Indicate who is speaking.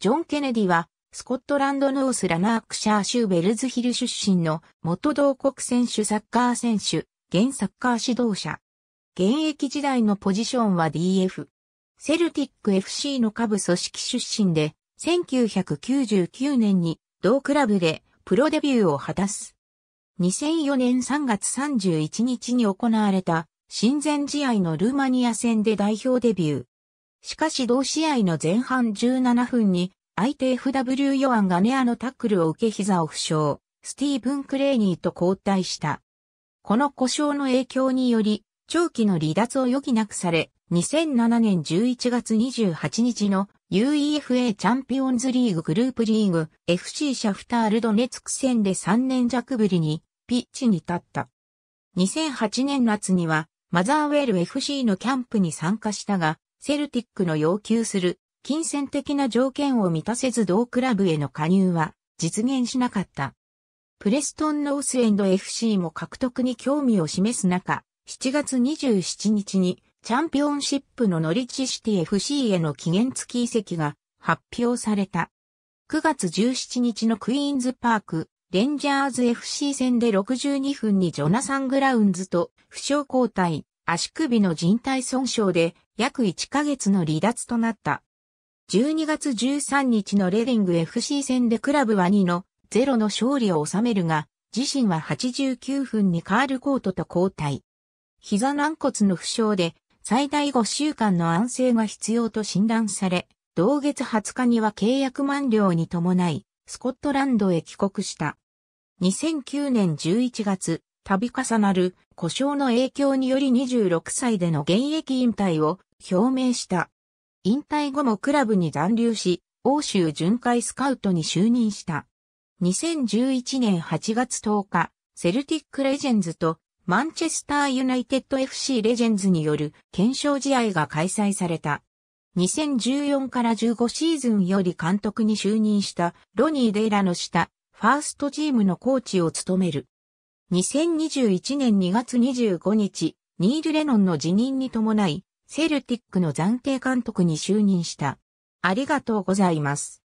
Speaker 1: ジョン・ケネディは、スコットランドノースラナークシャー州ベルズヒル出身の元同国選手サッカー選手、現サッカー指導者。現役時代のポジションは DF。セルティック FC の下部組織出身で、1999年に同クラブでプロデビューを果たす。2004年3月31日に行われた親善試合のルーマニア戦で代表デビュー。しかし同試合の前半17分に相手 FW ヨアンがネアのタックルを受け膝を負傷、スティーブン・クレイニーと交代した。この故障の影響により、長期の離脱を余儀なくされ、2007年11月28日の UEFA チャンピオンズリーググループリーグ FC シャフタールドネツク戦で3年弱ぶりにピッチに立った。2008年夏にはマザーウェル FC のキャンプに参加したが、セルティックの要求する金銭的な条件を満たせず同クラブへの加入は実現しなかった。プレストンノースエンド FC も獲得に興味を示す中、7月27日にチャンピオンシップのノリチシティ FC への期限付き移籍が発表された。9月17日のクイーンズパーク、レンジャーズ FC 戦で62分にジョナサン・グラウンズと負傷交代、足首の人体損傷で約1ヶ月の離脱となった。12月13日のレディング FC 戦でクラブは2の0の勝利を収めるが、自身は89分にカールコートと交代。膝軟骨の負傷で最大5週間の安静が必要と診断され、同月20日には契約満了に伴い、スコットランドへ帰国した。2009年11月、度重なる故障の影響により26歳での現役引退を表明した。引退後もクラブに残留し、欧州巡回スカウトに就任した。2011年8月10日、セルティックレジェンズとマンチェスターユナイテッド FC レジェンズによる顕彰試合が開催された。2014から15シーズンより監督に就任したロニー・デイラの下、ファーストチームのコーチを務める。2021年2月25日、ニール・レノンの辞任に伴い、セルティックの暫定監督に就任した。ありがとうございます。